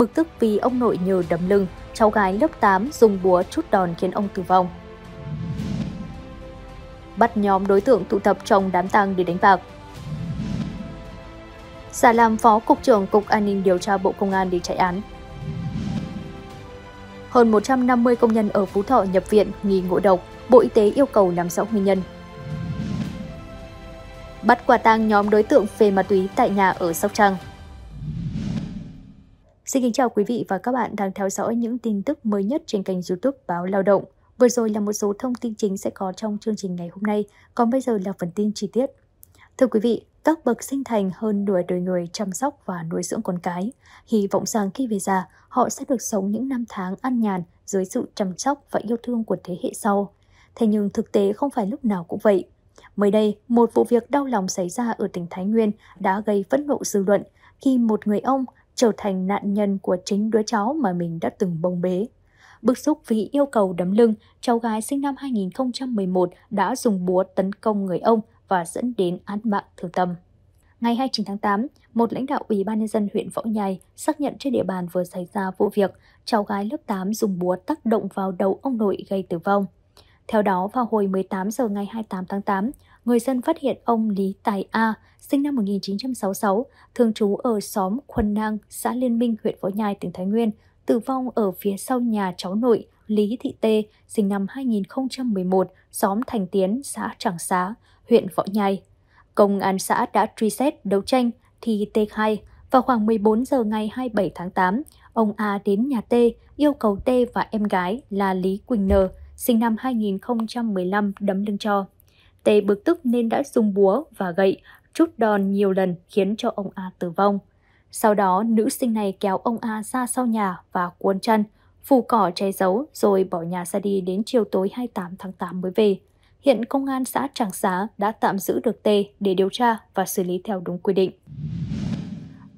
bực tức vì ông nội nhờ đấm lưng, cháu gái lớp 8 dùng búa chút đòn khiến ông tử vong. Bắt nhóm đối tượng tụ tập trong đám tang để đánh bạc. Giả làm Phó Cục trưởng Cục An ninh điều tra Bộ Công an để chạy án. Hơn 150 công nhân ở Phú Thọ nhập viện nghi ngộ độc, Bộ Y tế yêu cầu làm rõ nguyên nhân. Bắt quả tang nhóm đối tượng phê ma túy tại nhà ở Sóc Trăng. Xin kính chào quý vị và các bạn đang theo dõi những tin tức mới nhất trên kênh youtube Báo Lao động. Vừa rồi là một số thông tin chính sẽ có trong chương trình ngày hôm nay, còn bây giờ là phần tin chi tiết. Thưa quý vị, các bậc sinh thành hơn nửa đời người chăm sóc và nuôi dưỡng con cái, hy vọng rằng khi về già, họ sẽ được sống những năm tháng an nhàn dưới sự chăm sóc và yêu thương của thế hệ sau. Thế nhưng thực tế không phải lúc nào cũng vậy. Mới đây, một vụ việc đau lòng xảy ra ở tỉnh Thái Nguyên đã gây phẫn nộ dư luận khi một người ông trở thành nạn nhân của chính đứa cháu mà mình đã từng bồng bế. Bức xúc vì yêu cầu đấm lưng, cháu gái sinh năm 2011 đã dùng búa tấn công người ông và dẫn đến án mạng thương tâm. Ngày 29 tháng 8, một lãnh đạo Ủy ban nhân dân huyện Võ Nhai xác nhận trên địa bàn vừa xảy ra vụ việc cháu gái lớp 8 dùng búa tác động vào đầu ông nội gây tử vong. Theo đó, vào hồi 18 giờ ngày 28 tháng 8, người dân phát hiện ông Lý Tài A, sinh năm 1966, thường trú ở xóm Khuân Nang, xã Liên Minh, huyện Võ Nhai, tỉnh Thái Nguyên, tử vong ở phía sau nhà cháu nội Lý Thị Tê, sinh năm 2011, xóm Thành Tiến, xã Tràng Xá, huyện Võ Nhai. Công an xã đã truy xét đấu tranh thì Tê khai vào khoảng 14 giờ ngày 27 tháng 8, ông A đến nhà Tê yêu cầu Tê và em gái là Lý Quỳnh N, sinh năm 2015 đấm lưng cho. Tê bực tức nên đã dùng búa và gậy chút đòn nhiều lần khiến cho ông A tử vong. Sau đó, nữ sinh này kéo ông A ra sau nhà và cuốn chân, phủ cỏ che giấu rồi bỏ nhà ra đi đến chiều tối 28 tháng 8 mới về. Hiện công an xã Tràng Xá đã tạm giữ được Tê để điều tra và xử lý theo đúng quy định.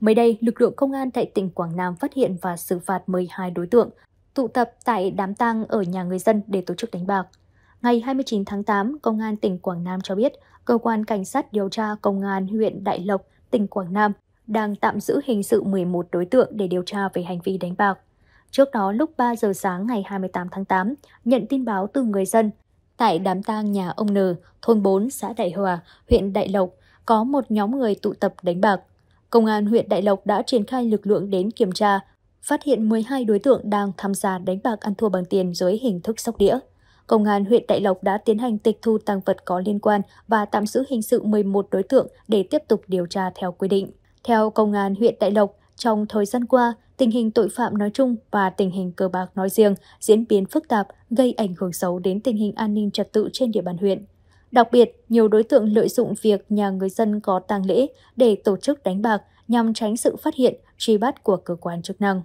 Mới đây, lực lượng công an tại tỉnh Quảng Nam phát hiện và xử phạt 12 đối tượng tụ tập tại đám tang ở nhà người dân để tổ chức đánh bạc. Ngày 29 tháng 8, Công an tỉnh Quảng Nam cho biết, Cơ quan Cảnh sát điều tra Công an huyện Đại Lộc, tỉnh Quảng Nam đang tạm giữ hình sự 11 đối tượng để điều tra về hành vi đánh bạc. Trước đó, lúc 3 giờ sáng ngày 28 tháng 8, nhận tin báo từ người dân tại đám tang nhà ông N, thôn 4, xã Đại Hòa, huyện Đại Lộc, có một nhóm người tụ tập đánh bạc. Công an huyện Đại Lộc đã triển khai lực lượng đến kiểm tra, phát hiện 12 đối tượng đang tham gia đánh bạc ăn thua bằng tiền dưới hình thức sóc đĩa. Công an huyện Đại Lộc đã tiến hành tịch thu tăng vật có liên quan và tạm giữ hình sự 11 đối tượng để tiếp tục điều tra theo quy định. Theo Công an huyện Đại Lộc, trong thời gian qua, tình hình tội phạm nói chung và tình hình cờ bạc nói riêng diễn biến phức tạp, gây ảnh hưởng xấu đến tình hình an ninh trật tự trên địa bàn huyện. Đặc biệt, nhiều đối tượng lợi dụng việc nhà người dân có tang lễ để tổ chức đánh bạc nhằm tránh sự phát hiện, truy bắt của cơ quan chức năng.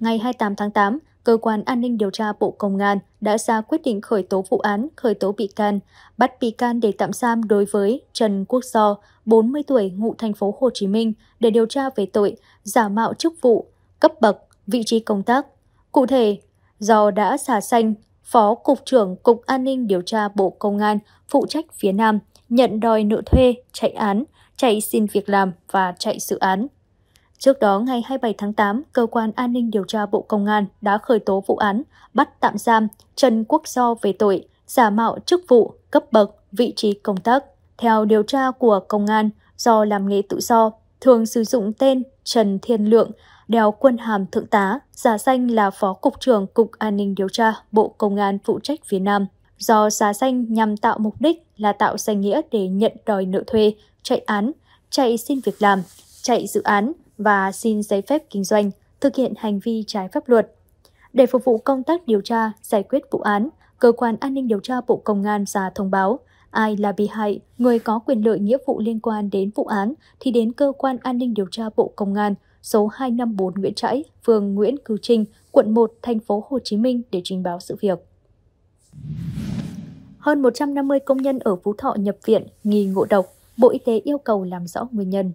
Ngày 28 tháng 8, Cơ quan An ninh điều tra Bộ Công an đã ra quyết định khởi tố vụ án, khởi tố bị can, bắt bị can để tạm giam đối với Trần Quốc Do, 40 tuổi, ngụ thành phố Hồ Chí Minh để điều tra về tội giả mạo chức vụ, cấp bậc, vị trí công tác. Cụ thể, Do đã xả xanh Phó Cục trưởng Cục An ninh điều tra Bộ Công an phụ trách phía Nam, nhận đòi nợ thuê, chạy án, chạy xin việc làm và chạy dự án. Trước đó, ngày 27 tháng 8, Cơ quan An ninh điều tra Bộ Công an đã khởi tố vụ án bắt tạm giam Trần Quốc Do về tội giả mạo chức vụ, cấp bậc, vị trí công tác. Theo điều tra của Công an, do làm nghề tự do, thường sử dụng tên Trần Thiên Lượng, đèo quân hàm thượng tá, giả danh là Phó Cục trưởng Cục An ninh điều tra Bộ Công an phụ trách phía Nam. Do giả danh nhằm tạo mục đích là tạo danh nghĩa để nhận đòi nợ thuê, chạy án, chạy xin việc làm, chạy dự án, và xin giấy phép kinh doanh, thực hiện hành vi trái pháp luật. Để phục vụ công tác điều tra, giải quyết vụ án, Cơ quan An ninh điều tra Bộ Công an ra thông báo ai là bị hại, người có quyền lợi nghĩa vụ liên quan đến vụ án thì đến Cơ quan An ninh điều tra Bộ Công an số 254 Nguyễn Trãi, phường Nguyễn Cư Trinh, quận 1, thành phố Hồ Chí Minh để trình báo sự việc. Hơn 150 công nhân ở Phú Thọ nhập viện nghi ngộ độc, Bộ Y tế yêu cầu làm rõ nguyên nhân.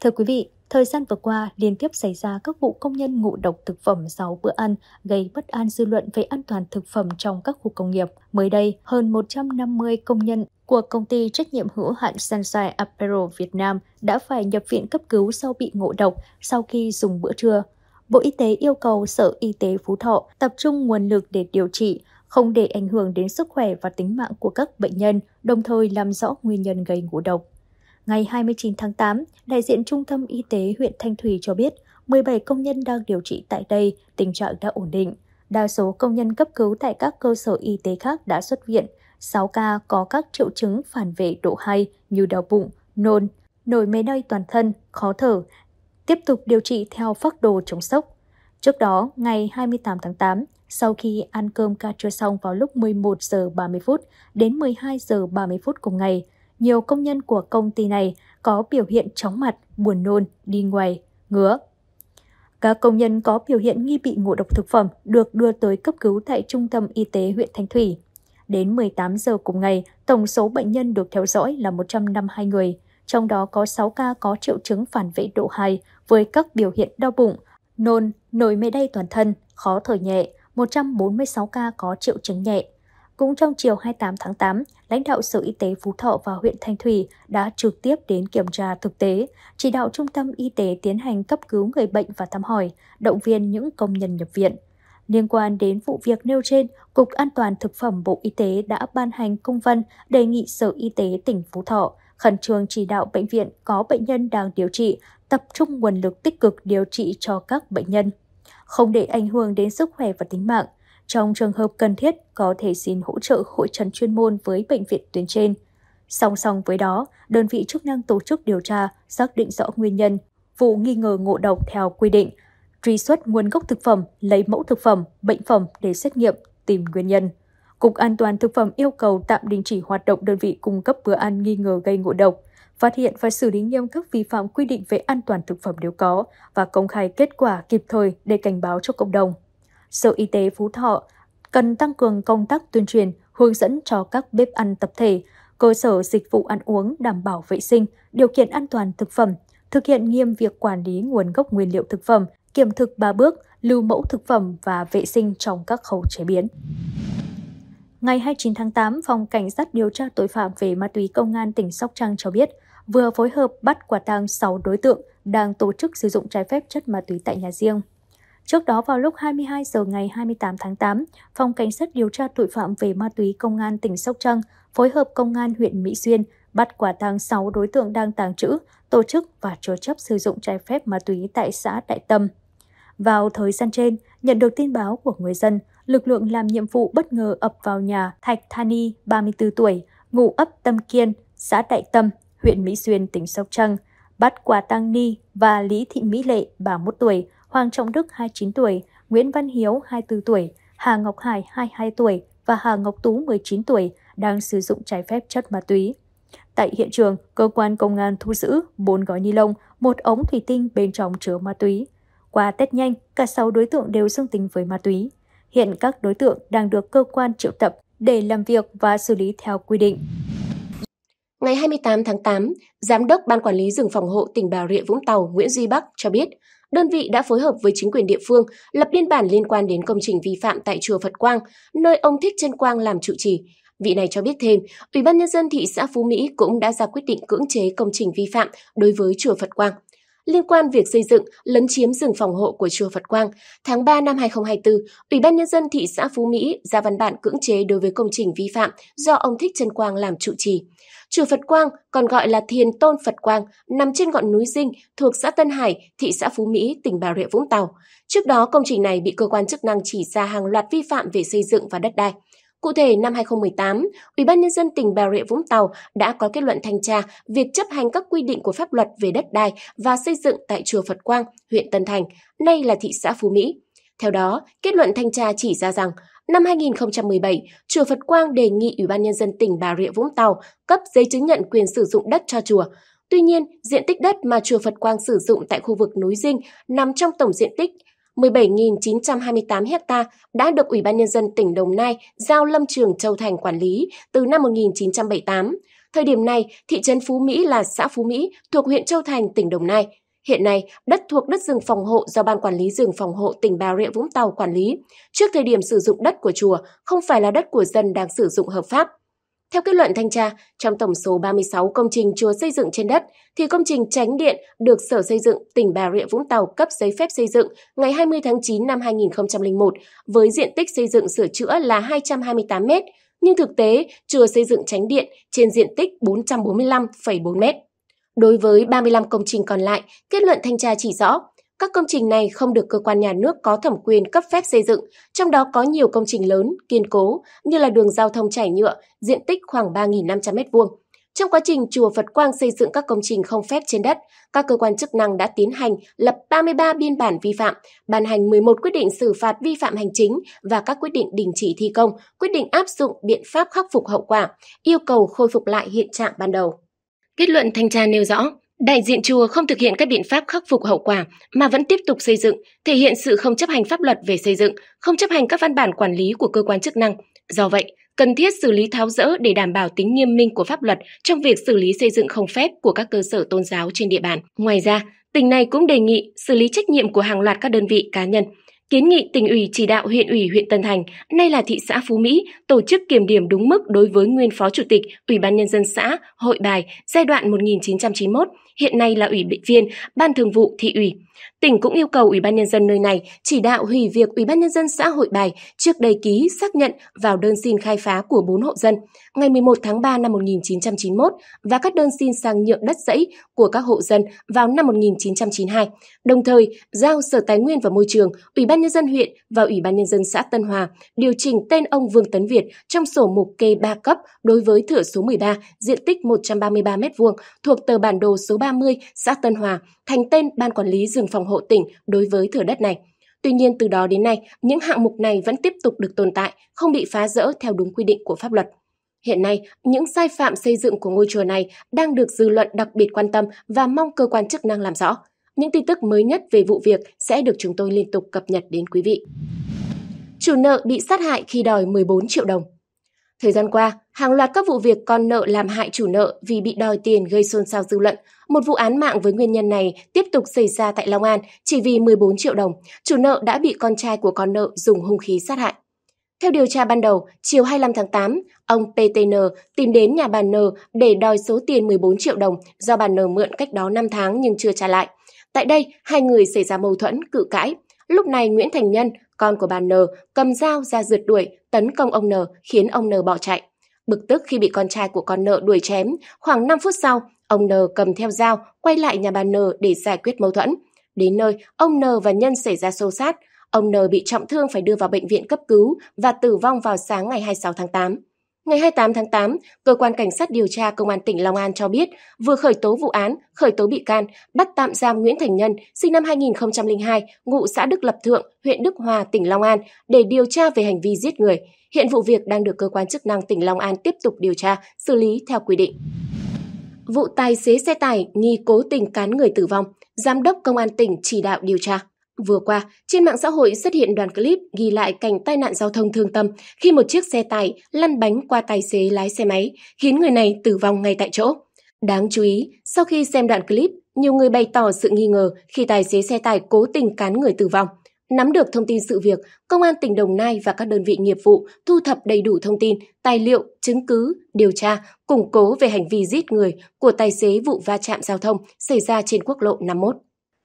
Thưa quý vị, Thời gian vừa qua, liên tiếp xảy ra các vụ công nhân ngộ độc thực phẩm sau bữa ăn gây bất an dư luận về an toàn thực phẩm trong các khu công nghiệp. Mới đây, hơn 150 công nhân của công ty trách nhiệm hữu hạn Sunshine Apparel Việt Nam đã phải nhập viện cấp cứu sau bị ngộ độc sau khi dùng bữa trưa. Bộ Y tế yêu cầu Sở Y tế Phú Thọ tập trung nguồn lực để điều trị, không để ảnh hưởng đến sức khỏe và tính mạng của các bệnh nhân, đồng thời làm rõ nguyên nhân gây ngộ độc. Ngày 29 tháng 8, đại diện Trung tâm Y tế huyện Thanh Thủy cho biết 17 công nhân đang điều trị tại đây, tình trạng đã ổn định. Đa số công nhân cấp cứu tại các cơ sở y tế khác đã xuất viện. 6 ca có các triệu chứng phản vệ độ 2 như đau bụng, nôn, nổi mề đay toàn thân, khó thở, tiếp tục điều trị theo phác đồ chống sốc. Trước đó, ngày 28 tháng 8, sau khi ăn cơm ca trưa xong vào lúc 11 giờ 30 phút đến 12 giờ 30 phút cùng ngày, nhiều công nhân của công ty này có biểu hiện chóng mặt, buồn nôn, đi ngoài, ngứa. Các công nhân có biểu hiện nghi bị ngộ độc thực phẩm được đưa tới cấp cứu tại Trung tâm Y tế huyện Thanh Thủy. Đến 18 giờ cùng ngày, tổng số bệnh nhân được theo dõi là 152 người, trong đó có 6 ca có triệu chứng phản vệ độ 2 với các biểu hiện đau bụng, nôn, nổi mề đay toàn thân, khó thở nhẹ, 146 ca có triệu chứng nhẹ. Cũng trong chiều 28 tháng 8, lãnh đạo Sở Y tế Phú Thọ và huyện Thanh Thủy đã trực tiếp đến kiểm tra thực tế, chỉ đạo trung tâm y tế tiến hành cấp cứu người bệnh và thăm hỏi, động viên những công nhân nhập viện. Liên quan đến vụ việc nêu trên, Cục An toàn Thực phẩm Bộ Y tế đã ban hành công văn đề nghị Sở Y tế tỉnh Phú Thọ khẩn trương chỉ đạo bệnh viện có bệnh nhân đang điều trị, tập trung nguồn lực tích cực điều trị cho các bệnh nhân, không để ảnh hưởng đến sức khỏe và tính mạng. Trong trường hợp cần thiết, có thể xin hỗ trợ hội trần chuyên môn với bệnh viện tuyến trên. Song song với đó, đơn vị chức năng tổ chức điều tra, xác định rõ nguyên nhân, vụ nghi ngờ ngộ độc theo quy định, truy xuất nguồn gốc thực phẩm, lấy mẫu thực phẩm, bệnh phẩm để xét nghiệm, tìm nguyên nhân. Cục An toàn Thực phẩm yêu cầu tạm đình chỉ hoạt động đơn vị cung cấp bữa ăn nghi ngờ gây ngộ độc, phát hiện và xử lý nghiêm các vi phạm quy định về an toàn thực phẩm nếu có và công khai kết quả kịp thời để cảnh báo cho cộng đồng. Sở Y tế Phú Thọ cần tăng cường công tác tuyên truyền, hướng dẫn cho các bếp ăn tập thể, cơ sở dịch vụ ăn uống đảm bảo vệ sinh, điều kiện an toàn thực phẩm, thực hiện nghiêm việc quản lý nguồn gốc nguyên liệu thực phẩm, kiểm thực ba bước, lưu mẫu thực phẩm và vệ sinh trong các khâu chế biến. Ngày 29 tháng 8, Phòng Cảnh sát điều tra tội phạm về ma túy Công an tỉnh Sóc Trăng cho biết, vừa phối hợp bắt quả tang 6 đối tượng đang tổ chức sử dụng trái phép chất ma túy tại nhà riêng. Trước đó vào lúc 22 giờ ngày 28 tháng 8, Phòng Cảnh sát điều tra tội phạm về ma túy Công an tỉnh Sóc Trăng phối hợp Công an huyện Mỹ Xuyên bắt quả tang 6 đối tượng đang tàng trữ, tổ chức và chứa chấp sử dụng trái phép ma túy tại xã Đại Tâm. Vào thời gian trên, nhận được tin báo của người dân, lực lượng làm nhiệm vụ bất ngờ ập vào nhà Thạch Thani, 34 tuổi, ngụ ấp Tâm Kiên, xã Đại Tâm, huyện Mỹ Xuyên, tỉnh Sóc Trăng, bắt quả tang Ni và Lý Thị Mỹ Lệ, 31 tuổi, Hoàng Trọng Đức 29 tuổi, Nguyễn Văn Hiếu 24 tuổi, Hà Ngọc Hải 22 tuổi và Hà Ngọc Tú 19 tuổi đang sử dụng trái phép chất ma túy. Tại hiện trường, cơ quan công an thu giữ 4 gói ni lông, một ống thủy tinh bên trong chứa ma túy. Qua test nhanh, cả 6 đối tượng đều dương tính với ma túy. Hiện các đối tượng đang được cơ quan triệu tập để làm việc và xử lý theo quy định. Ngày 28 tháng 8, Giám đốc Ban Quản lý rừng phòng hộ tỉnh Bà Rịa Vũng Tàu Nguyễn Duy Bắc cho biết, đơn vị đã phối hợp với chính quyền địa phương lập biên bản liên quan đến công trình vi phạm tại chùa Phật Quang, nơi ông Thích Trân Quang làm trụ trì. Vị này cho biết thêm, Ủy ban nhân dân thị xã Phú Mỹ cũng đã ra quyết định cưỡng chế công trình vi phạm đối với chùa Phật Quang. Liên quan việc xây dựng, lấn chiếm rừng phòng hộ của chùa Phật Quang, tháng 3 năm 2024, Ủy ban nhân dân thị xã Phú Mỹ ra văn bản cưỡng chế đối với công trình vi phạm do ông Thích Trân Quang làm trụ trì. Chùa Phật Quang, còn gọi là Thiền Tôn Phật Quang, nằm trên ngọn núi Dinh thuộc xã Tân Hải, thị xã Phú Mỹ, tỉnh Bà Rịa Vũng Tàu. Trước đó, công trình này bị cơ quan chức năng chỉ ra hàng loạt vi phạm về xây dựng và đất đai. Cụ thể, năm 2018, Ủy ban nhân dân tỉnh Bà Rịa Vũng Tàu đã có kết luận thanh tra việc chấp hành các quy định của pháp luật về đất đai và xây dựng tại chùa Phật Quang, huyện Tân Thành, nay là thị xã Phú Mỹ. Theo đó, kết luận thanh tra chỉ ra rằng Năm 2017, chùa Phật Quang đề nghị Ủy ban Nhân dân tỉnh Bà Rịa Vũng Tàu cấp giấy chứng nhận quyền sử dụng đất cho chùa. Tuy nhiên, diện tích đất mà chùa Phật Quang sử dụng tại khu vực núi Dinh nằm trong tổng diện tích 17.928 ha đã được Ủy ban Nhân dân tỉnh Đồng Nai giao Lâm trường Châu Thành quản lý từ năm 1978. Thời điểm này, thị trấn Phú Mỹ là xã Phú Mỹ thuộc huyện Châu Thành, tỉnh Đồng Nai. Hiện nay, đất thuộc đất rừng phòng hộ do Ban Quản lý rừng phòng hộ tỉnh Bà Rịa Vũng Tàu quản lý, trước thời điểm sử dụng đất của chùa không phải là đất của dân đang sử dụng hợp pháp. Theo kết luận thanh tra, trong tổng số 36 công trình chùa xây dựng trên đất, thì công trình tránh điện được Sở Xây dựng tỉnh Bà Rịa Vũng Tàu cấp giấy phép xây dựng ngày 20 tháng 9 năm 2001 với diện tích xây dựng sửa chữa là 228 m, nhưng thực tế chùa xây dựng tránh điện trên diện tích 445,4 m. Đối với 35 công trình còn lại, kết luận thanh tra chỉ rõ, các công trình này không được cơ quan nhà nước có thẩm quyền cấp phép xây dựng, trong đó có nhiều công trình lớn, kiên cố như là đường giao thông trải nhựa, diện tích khoảng 3.500 m2. Trong quá trình chùa Phật Quang xây dựng các công trình không phép trên đất, các cơ quan chức năng đã tiến hành lập 33 biên bản vi phạm, ban hành 11 quyết định xử phạt vi phạm hành chính và các quyết định đình chỉ thi công, quyết định áp dụng biện pháp khắc phục hậu quả, yêu cầu khôi phục lại hiện trạng ban đầu. Kết luận thanh tra nêu rõ, đại diện chùa không thực hiện các biện pháp khắc phục hậu quả mà vẫn tiếp tục xây dựng, thể hiện sự không chấp hành pháp luật về xây dựng, không chấp hành các văn bản quản lý của cơ quan chức năng. Do vậy, cần thiết xử lý tháo rỡ để đảm bảo tính nghiêm minh của pháp luật trong việc xử lý xây dựng không phép của các cơ sở tôn giáo trên địa bàn. Ngoài ra, tỉnh này cũng đề nghị xử lý trách nhiệm của hàng loạt các đơn vị cá nhân kiến nghị tỉnh ủy chỉ đạo huyện ủy huyện Tân Thành, nay là thị xã Phú Mỹ, tổ chức kiểm điểm đúng mức đối với nguyên phó chủ tịch Ủy ban nhân dân xã Hội Bài giai đoạn 1991, hiện nay là ủy viên Ban Thường vụ thị ủy. Tỉnh cũng yêu cầu Ủy ban nhân dân nơi này chỉ đạo hủy việc Ủy ban nhân dân xã Hội Bài trước đây ký xác nhận vào đơn xin khai phá của 4 hộ dân ngày 11 tháng 3 năm 1991 và các đơn xin sang nhượng đất dãy của các hộ dân vào năm 1992. Đồng thời, giao Sở Tài nguyên và Môi trường, Ủy ban nhân dân huyện và Ủy ban nhân dân xã Tân Hòa điều chỉnh tên ông Vương Tấn Việt trong sổ mục kê 3 cấp đối với thửa số 13, diện tích 133 m2 thuộc tờ bản đồ số 30 xã Tân Hòa thành tên Ban Quản lý rừng phòng hộ tỉnh đối với thửa đất này. Tuy nhiên từ đó đến nay, những hạng mục này vẫn tiếp tục được tồn tại, không bị phá rỡ theo đúng quy định của pháp luật. Hiện nay, những sai phạm xây dựng của ngôi chùa này đang được dư luận đặc biệt quan tâm và mong cơ quan chức năng làm rõ. Những tin tức mới nhất về vụ việc sẽ được chúng tôi liên tục cập nhật đến quý vị. Chủ nợ bị sát hại khi đòi 14 triệu đồng. Thời gian qua, hàng loạt các vụ việc con nợ làm hại chủ nợ vì bị đòi tiền gây xôn xao dư luận. Một vụ án mạng với nguyên nhân này tiếp tục xảy ra tại Long An chỉ vì 14 triệu đồng. Chủ nợ đã bị con trai của con nợ dùng hung khí sát hại. Theo điều tra ban đầu, chiều 25 tháng 8, ông PTN tìm đến nhà bà N để đòi số tiền 14 triệu đồng do bà N mượn cách đó 5 tháng nhưng chưa trả lại. Tại đây, hai người xảy ra mâu thuẫn, cự cãi. Lúc này Nguyễn Thành Nhân, con của bà N, cầm dao ra rượt đuổi, tấn công ông N, khiến ông N bỏ chạy. Bực tức khi bị con trai của con nợ đuổi chém, khoảng 5 phút sau, ông N cầm theo dao quay lại nhà bà N để giải quyết mâu thuẫn. Đến nơi, ông N và Nhân xảy ra xô sát. Ông N bị trọng thương phải đưa vào bệnh viện cấp cứu và tử vong vào sáng ngày 26 tháng 8. Ngày 28 tháng 8, Cơ quan Cảnh sát điều tra Công an tỉnh Long An cho biết vừa khởi tố vụ án, khởi tố bị can, bắt tạm giam Nguyễn Thành Nhân, sinh năm 2002, ngụ xã Đức Lập Thượng, huyện Đức Hòa, tỉnh Long An, để điều tra về hành vi giết người. Hiện vụ việc đang được cơ quan chức năng tỉnh Long An tiếp tục điều tra, xử lý theo quy định. Vụ tài xế xe tải nghi cố tình cán người tử vong, Giám đốc Công an tỉnh chỉ đạo điều tra. Vừa qua, trên mạng xã hội xuất hiện đoạn clip ghi lại cảnh tai nạn giao thông thương tâm khi một chiếc xe tải lăn bánh qua tài xế lái xe máy, khiến người này tử vong ngay tại chỗ. Đáng chú ý, sau khi xem đoạn clip, nhiều người bày tỏ sự nghi ngờ khi tài xế xe tải cố tình cán người tử vong. Nắm được thông tin sự việc, Công an tỉnh Đồng Nai và các đơn vị nghiệp vụ thu thập đầy đủ thông tin, tài liệu, chứng cứ, điều tra, củng cố về hành vi giết người của tài xế vụ va chạm giao thông xảy ra trên quốc lộ 51.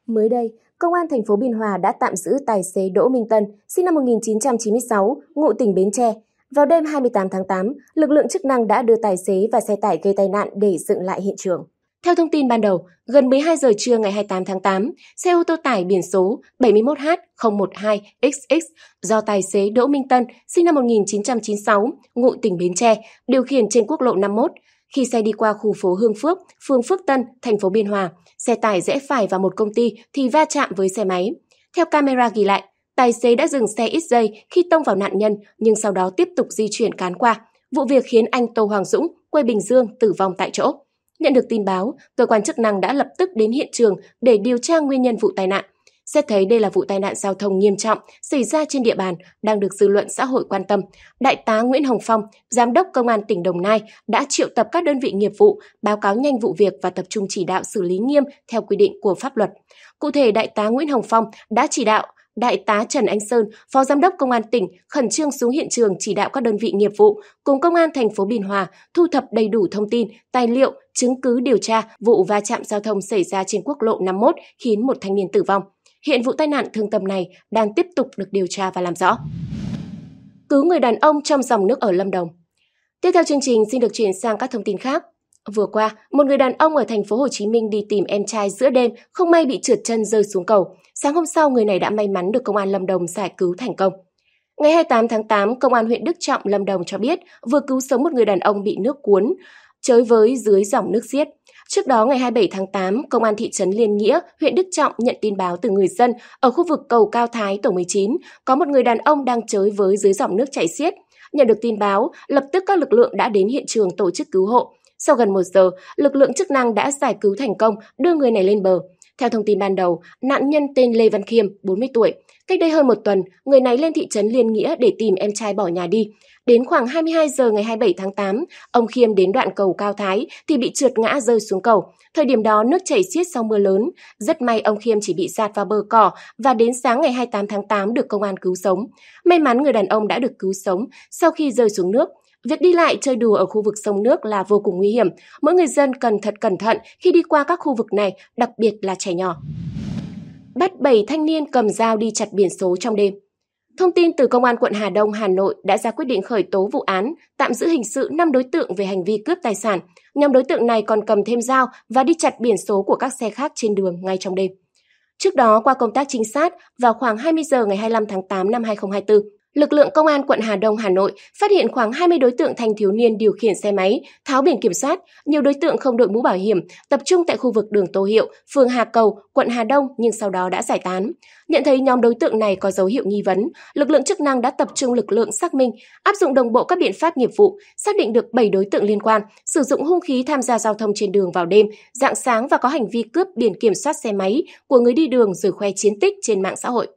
Mới đây, Công an thành phố Biên Hòa đã tạm giữ tài xế Đỗ Minh Tân, sinh năm 1996, ngụ tỉnh Bến Tre. Vào đêm 28 tháng 8, lực lượng chức năng đã đưa tài xế và xe tải gây tai nạn để dựng lại hiện trường. Theo thông tin ban đầu, gần 12 giờ trưa ngày 28 tháng 8, xe ô tô tải biển số 71H012XX do tài xế Đỗ Minh Tân, sinh năm 1996, ngụ tỉnh Bến Tre, điều khiển trên quốc lộ 51. Khi xe đi qua khu phố Hương Phước, phường Phước Tân, thành phố Biên Hòa, xe tải rẽ phải vào một công ty thì va chạm với xe máy. Theo camera ghi lại, tài xế đã dừng xe ít giây khi tông vào nạn nhân nhưng sau đó tiếp tục di chuyển cán qua. Vụ việc khiến anh Tô Hoàng Dũng, quê Bình Dương, tử vong tại chỗ. Nhận được tin báo, cơ quan chức năng đã lập tức đến hiện trường để điều tra nguyên nhân vụ tai nạn. Xét thấy đây là vụ tai nạn giao thông nghiêm trọng xảy ra trên địa bàn đang được dư luận xã hội quan tâm, Đại tá Nguyễn Hồng Phong, Giám đốc Công an tỉnh Đồng Nai đã triệu tập các đơn vị nghiệp vụ báo cáo nhanh vụ việc và tập trung chỉ đạo xử lý nghiêm theo quy định của pháp luật. Cụ thể, Đại tá Nguyễn Hồng Phong đã chỉ đạo Đại tá Trần Anh Sơn, Phó Giám đốc Công an tỉnh, khẩn trương xuống hiện trường chỉ đạo các đơn vị nghiệp vụ cùng Công an thành phố Biên Hòa thu thập đầy đủ thông tin, tài liệu, chứng cứ điều tra vụ va chạm giao thông xảy ra trên quốc lộ 51 khiến một thanh niên tử vong. Hiện vụ tai nạn thương tâm này đang tiếp tục được điều tra và làm rõ. Cứu người đàn ông trong dòng nước ở Lâm Đồng. Tiếp theo chương trình xin được chuyển sang các thông tin khác. Vừa qua, một người đàn ông ở thành phố Hồ Chí Minh đi tìm em trai giữa đêm, không may bị trượt chân rơi xuống cầu. Sáng hôm sau, người này đã may mắn được công an Lâm Đồng giải cứu thành công. Ngày 28 tháng 8, công an huyện Đức Trọng, Lâm Đồng cho biết vừa cứu sống một người đàn ông bị nước cuốn, chới với dưới dòng nước xiết. Trước đó ngày 27 tháng 8, Công an thị trấn Liên Nghĩa, huyện Đức Trọng nhận tin báo từ người dân ở khu vực cầu Cao Thái, tổ 19, có một người đàn ông đang chới với dưới dòng nước chảy xiết. Nhận được tin báo, lập tức các lực lượng đã đến hiện trường tổ chức cứu hộ. Sau gần một giờ, lực lượng chức năng đã giải cứu thành công, đưa người này lên bờ. Theo thông tin ban đầu, nạn nhân tên Lê Văn Khiêm, 40 tuổi. Cách đây hơn một tuần, người này lên thị trấn Liên Nghĩa để tìm em trai bỏ nhà đi. Đến khoảng 22 giờ ngày 27 tháng 8, ông Khiêm đến đoạn cầu Cao Thái thì bị trượt ngã rơi xuống cầu. Thời điểm đó nước chảy xiết sau mưa lớn. Rất may ông Khiêm chỉ bị sạt vào bờ cỏ và đến sáng ngày 28 tháng 8 được công an cứu sống. May mắn người đàn ông đã được cứu sống sau khi rơi xuống nước. Việc đi lại chơi đùa ở khu vực sông nước là vô cùng nguy hiểm. Mỗi người dân cần thật cẩn thận khi đi qua các khu vực này, đặc biệt là trẻ nhỏ. Bắt 7 thanh niên cầm dao đi chặt biển số trong đêm. Thông tin từ Công an quận Hà Đông, Hà Nội đã ra quyết định khởi tố vụ án, tạm giữ hình sự 5 đối tượng về hành vi cướp tài sản. Nhóm đối tượng này còn cầm thêm dao và đi chặt biển số của các xe khác trên đường ngay trong đêm. Trước đó, qua công tác trinh sát, vào khoảng 20 giờ ngày 25 tháng 8 năm 2024, lực lượng công an quận Hà Đông, Hà Nội phát hiện khoảng 20 đối tượng thanh thiếu niên điều khiển xe máy, tháo biển kiểm soát, nhiều đối tượng không đội mũ bảo hiểm, tập trung tại khu vực đường Tô Hiệu, phường Hà Cầu, quận Hà Đông nhưng sau đó đã giải tán. Nhận thấy nhóm đối tượng này có dấu hiệu nghi vấn, lực lượng chức năng đã tập trung lực lượng xác minh, áp dụng đồng bộ các biện pháp nghiệp vụ, xác định được 7 đối tượng liên quan, sử dụng hung khí tham gia giao thông trên đường vào đêm, dạng sáng và có hành vi cướp biển kiểm soát xe máy của người đi đường rồi khoe chiến tích trên mạng xã hội.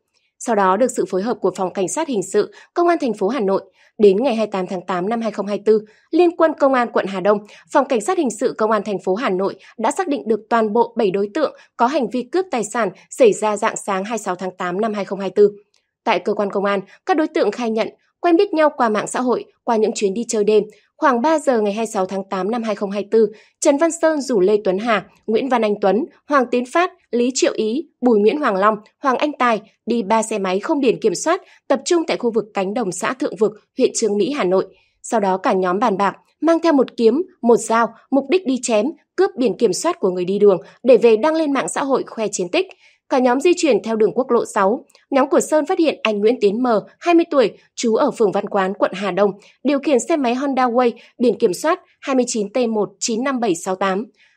Sau đó được sự phối hợp của Phòng Cảnh sát Hình sự, Công an thành phố Hà Nội, đến ngày 28 tháng 8 năm 2024, Liên quân Công an quận Hà Đông, Phòng Cảnh sát Hình sự Công an thành phố Hà Nội đã xác định được toàn bộ 7 đối tượng có hành vi cướp tài sản xảy ra dạng sáng 26 tháng 8 năm 2024. Tại cơ quan công an, các đối tượng khai nhận quen biết nhau qua mạng xã hội, qua những chuyến đi chơi đêm, Khoảng 3 giờ ngày 26 tháng 8 năm 2024, Trần Văn Sơn rủ Lê Tuấn Hà, Nguyễn Văn Anh Tuấn, Hoàng Tiến Phát, Lý Triệu Ý, Bùi Nguyễn Hoàng Long, Hoàng Anh Tài đi ba xe máy không biển kiểm soát tập trung tại khu vực cánh đồng xã Thượng Vực, huyện Trương Mỹ, Hà Nội. Sau đó cả nhóm bàn bạc, mang theo một kiếm, một dao, mục đích đi chém, cướp biển kiểm soát của người đi đường để về đăng lên mạng xã hội khoe chiến tích. Cả nhóm di chuyển theo đường quốc lộ 6. Nhóm của Sơn phát hiện anh Nguyễn Tiến M, 20 tuổi, trú ở phường Văn Quán, quận Hà Đông, điều khiển xe máy Honda Way, biển kiểm soát 29T1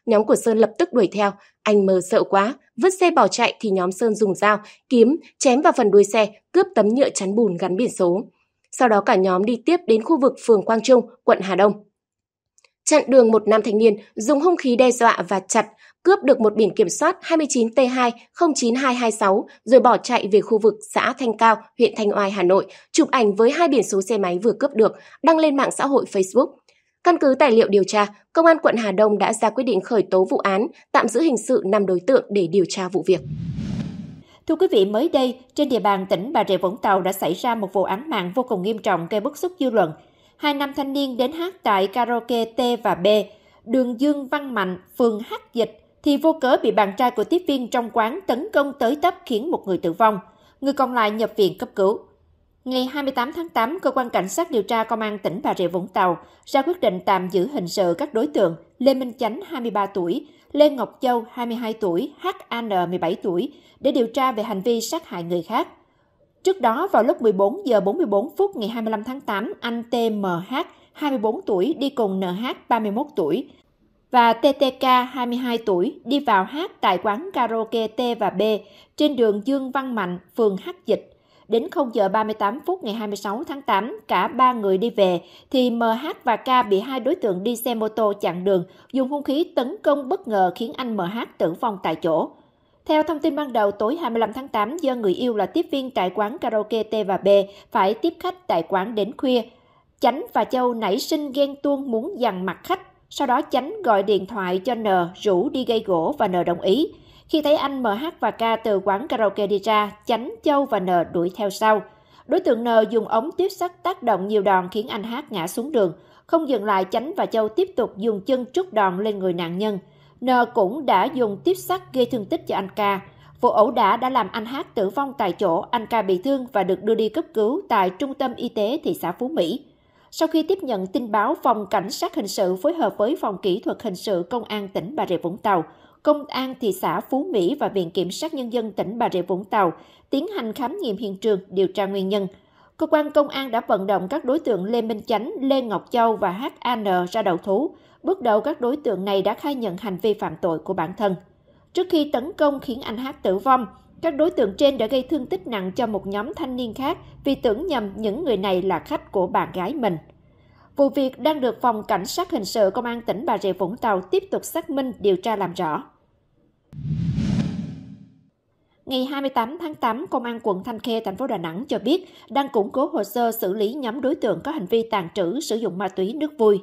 Nhóm của Sơn lập tức đuổi theo. Anh M sợ quá, vứt xe bỏ chạy thì nhóm Sơn dùng dao, kiếm, chém vào phần đuôi xe, cướp tấm nhựa chắn bùn gắn biển số. Sau đó cả nhóm đi tiếp đến khu vực phường Quang Trung, quận Hà Đông. Chặn đường một nam thanh niên dùng hung khí đe dọa và chặt cướp được một biển kiểm soát 29T2 09226 rồi bỏ chạy về khu vực xã Thanh Cao, huyện Thanh Oai, Hà Nội, chụp ảnh với hai biển số xe máy vừa cướp được, đăng lên mạng xã hội Facebook. Căn cứ tài liệu điều tra, Công an quận Hà Đông đã ra quyết định khởi tố vụ án, tạm giữ hình sự 5 đối tượng để điều tra vụ việc. Thưa quý vị, mới đây, trên địa bàn tỉnh Bà Rịa Vũng Tàu đã xảy ra một vụ án mạng vô cùng nghiêm trọng gây bức xúc dư luận. Hai nam thanh niên đến hát tại karaoke T và B, đường Dương Văn Mạnh, phường Hắc Dịch, thì vô cớ bị bạn trai của tiếp viên trong quán tấn công tới tấp khiến một người tử vong. Người còn lại nhập viện cấp cứu. Ngày 28 tháng 8, Cơ quan Cảnh sát điều tra Công an tỉnh Bà Rịa Vũng Tàu ra quyết định tạm giữ hình sự các đối tượng Lê Minh Chánh 23 tuổi, Lê Ngọc Châu 22 tuổi, HAN 17 tuổi để điều tra về hành vi sát hại người khác. Trước đó, vào lúc 14 giờ 44 phút ngày 25 tháng 8, anh TMH 24 tuổi đi cùng NH 31 tuổi và TTK 22 tuổi đi vào hát tại quán karaoke T và B trên đường Dương Văn Mạnh, phường Hắc Dịch. Đến 0 giờ 38 phút ngày 26 tháng 8, cả ba người đi về thì MH và K bị hai đối tượng đi xe mô tô chặn đường, dùng hung khí tấn công bất ngờ khiến anh MH tử vong tại chỗ. Theo thông tin ban đầu, tối 25 tháng 8, do người yêu là tiếp viên tại quán karaoke T và B phải tiếp khách tại quán đến khuya. Chánh và Châu nảy sinh ghen tuông muốn dằn mặt khách. Sau đó Chánh gọi điện thoại cho N rủ đi gây gỗ và N đồng ý. Khi thấy anh MH và K từ quán karaoke đi ra, Chánh, Châu và N đuổi theo sau. Đối tượng N dùng ống tiếp sắt tác động nhiều đòn khiến anh H ngã xuống đường. Không dừng lại, Chánh và Châu tiếp tục dùng chân trút đòn lên người nạn nhân. N cũng đã dùng tiếp sắt gây thương tích cho anh K. Vụ ẩu đả đã làm anh H tử vong tại chỗ, anh K bị thương và được đưa đi cấp cứu tại Trung tâm Y tế thị xã Phú Mỹ. Sau khi tiếp nhận tin báo, Phòng Cảnh sát Hình sự phối hợp với Phòng Kỹ thuật Hình sự Công an tỉnh Bà Rịa Vũng Tàu, Công an thị xã Phú Mỹ và Viện Kiểm sát Nhân dân tỉnh Bà Rịa Vũng Tàu tiến hành khám nghiệm hiện trường, điều tra nguyên nhân. Cơ quan công an đã vận động các đối tượng Lê Minh Chánh, Lê Ngọc Châu và HAN ra đầu thú. Bước đầu các đối tượng này đã khai nhận hành vi phạm tội của bản thân. Trước khi tấn công khiến anh Hát tử vong, các đối tượng trên đã gây thương tích nặng cho một nhóm thanh niên khác vì tưởng nhầm những người này là khách của bạn gái mình. Vụ việc đang được Phòng Cảnh sát Hình sự Công an tỉnh Bà Rịa Vũng Tàu tiếp tục xác minh điều tra làm rõ. Ngày 28 tháng 8, Công an quận Thanh Khê, thành phố Đà Nẵng cho biết đang củng cố hồ sơ xử lý nhóm đối tượng có hành vi tàn trữ sử dụng ma túy nước vui.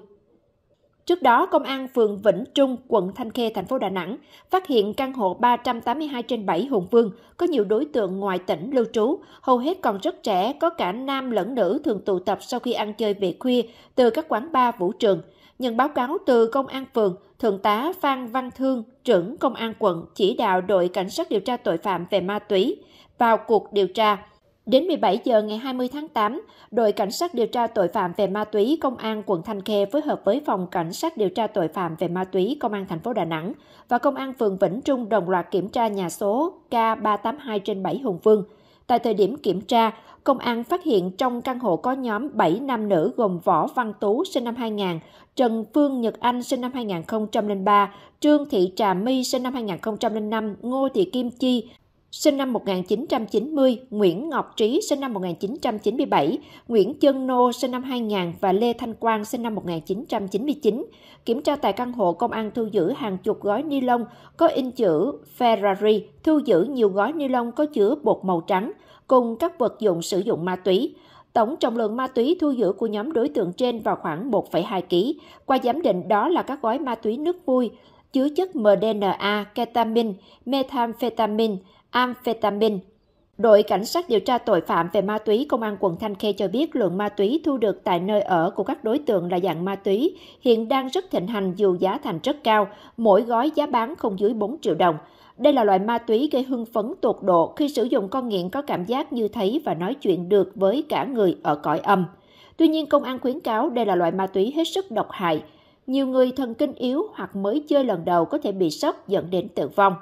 Trước đó, Công an phường Vĩnh Trung, quận Thanh Khê, thành phố Đà Nẵng phát hiện căn hộ 382 trên 7 Hùng Vương có nhiều đối tượng ngoài tỉnh lưu trú, hầu hết còn rất trẻ, có cả nam lẫn nữ thường tụ tập sau khi ăn chơi về khuya từ các quán bar vũ trường. Nhận báo cáo từ Công an phường, Thượng tá Phan Văn Thương, trưởng Công an quận chỉ đạo đội cảnh sát điều tra tội phạm về ma túy vào cuộc điều tra Đến 17 giờ ngày 20 tháng 8, đội cảnh sát điều tra tội phạm về ma túy công an quận Thanh Khê phối hợp với phòng cảnh sát điều tra tội phạm về ma túy công an thành phố Đà Nẵng và công an phường Vĩnh Trung đồng loạt kiểm tra nhà số K382 trên 7 Hùng Vương. Tại thời điểm kiểm tra, công an phát hiện trong căn hộ có nhóm 7 nam nữ gồm Võ Văn Tú sinh năm 2000, Trần Phương Nhật Anh sinh năm 2003, Trương Thị Trà My sinh năm 2005, Ngô Thị Kim Chi sinh năm 1990, Nguyễn Ngọc Trí sinh năm 1997, Nguyễn Chân Nô sinh năm 2000 và Lê Thanh Quang sinh năm 1999. Kiểm tra tại căn hộ, công an thu giữ hàng chục gói ni lông có in chữ Ferrari, thu giữ nhiều gói ni lông có chứa bột màu trắng cùng các vật dụng sử dụng ma túy. Tổng trọng lượng ma túy thu giữ của nhóm đối tượng trên vào khoảng 1,2 kg. Qua giám định đó là các gói ma túy nước vui chứa chất MDNA, ketamin, methamphetamine, amphetamine. Đội Cảnh sát điều tra tội phạm về ma túy Công an quận Thanh Khê cho biết lượng ma túy thu được tại nơi ở của các đối tượng là dạng ma túy hiện đang rất thịnh hành dù giá thành rất cao, mỗi gói giá bán không dưới 4 triệu đồng. Đây là loại ma túy gây hưng phấn tột độ khi sử dụng con nghiện có cảm giác như thấy và nói chuyện được với cả người ở cõi âm. Tuy nhiên, công an khuyến cáo đây là loại ma túy hết sức độc hại. Nhiều người thần kinh yếu hoặc mới chơi lần đầu có thể bị sốc dẫn đến tử vong.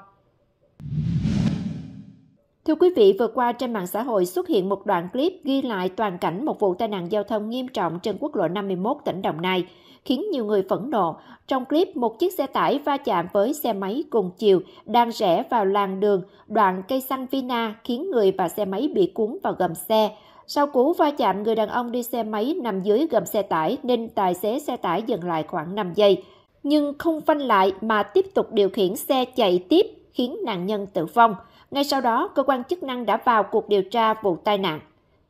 Thưa quý vị, vừa qua trên mạng xã hội xuất hiện một đoạn clip ghi lại toàn cảnh một vụ tai nạn giao thông nghiêm trọng trên quốc lộ 51 tỉnh Đồng Nai, khiến nhiều người phẫn nộ. Trong clip, một chiếc xe tải va chạm với xe máy cùng chiều đang rẽ vào làn đường đoạn cây xăng Vina khiến người và xe máy bị cuốn vào gầm xe. Sau cú va chạm, người đàn ông đi xe máy nằm dưới gầm xe tải nên tài xế xe tải dừng lại khoảng 5 giây. Nhưng không phanh lại mà tiếp tục điều khiển xe chạy tiếp khiến nạn nhân tử vong. Ngay sau đó, cơ quan chức năng đã vào cuộc điều tra vụ tai nạn.